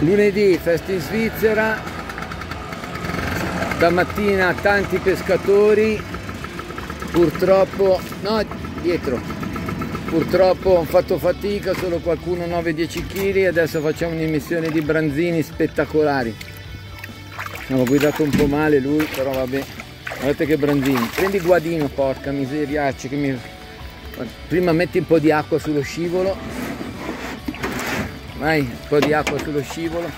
Lunedì festa in Svizzera, stamattina tanti pescatori, purtroppo, no dietro, purtroppo ho fatto fatica, solo qualcuno 9-10 kg adesso facciamo un'immissione di branzini spettacolari. Ho guidato un po' male lui, però vabbè. Guardate che branzini. Prendi guadino, porca miseriaccia, che mi... Prima metti un po' di acqua sullo scivolo. Vai, un po' di acqua sullo scivolo.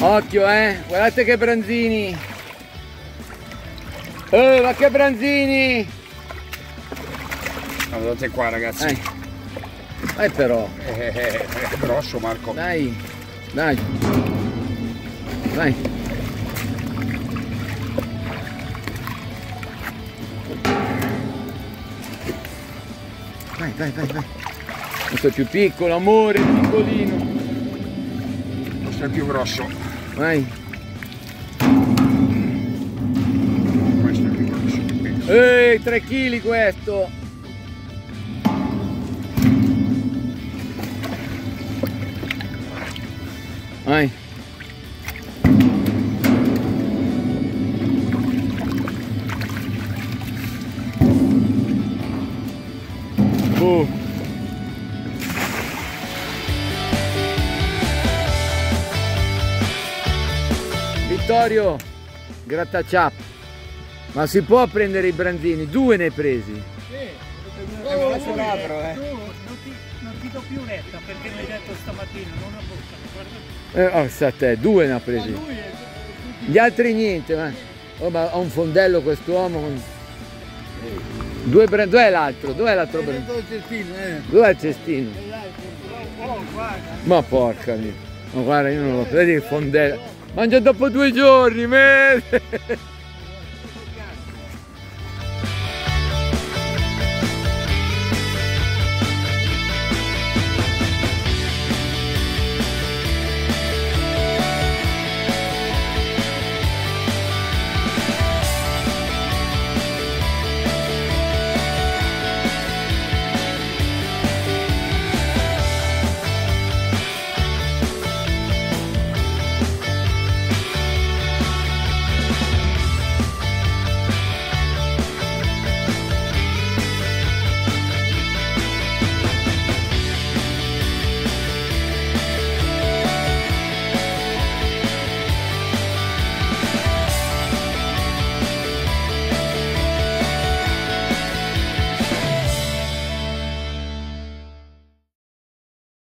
Occhio, eh! Guardate che branzini! Oh, ma che branzini! Guardate qua ragazzi. Dai. Vai però. È, è, è, è grosso Marco. Dai, dai. Vai. Vai, vai, vai, vai. Questo è più piccolo, amore, piccolino. Questo è più grosso. Vai. Questo è più grosso. Ehi, 3 kg questo. Vai. Oh. Vittorio, grattaciap. Ma si può prendere i branzini? Due ne hai presi. Oh, lascia l'altro, eh. Tu non ti, non ti do più retta perché mi hai detto stamattina, non a bocca. Guarda, Eh, oh, sa te, due ne ha ma presi. lui è... Gli altri niente, ma, oh, ma ha un fondello quest'uomo. con- Due bran- Dov'è l'altro? Dov'è l'altro branzino? Dov'è il cestino? Oh, guarda. Ma porca mia. Ma guarda, io non lo vedi il fondello. Mangia dopo due giorni, me!